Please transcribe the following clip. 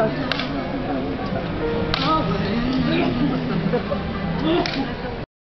Oh,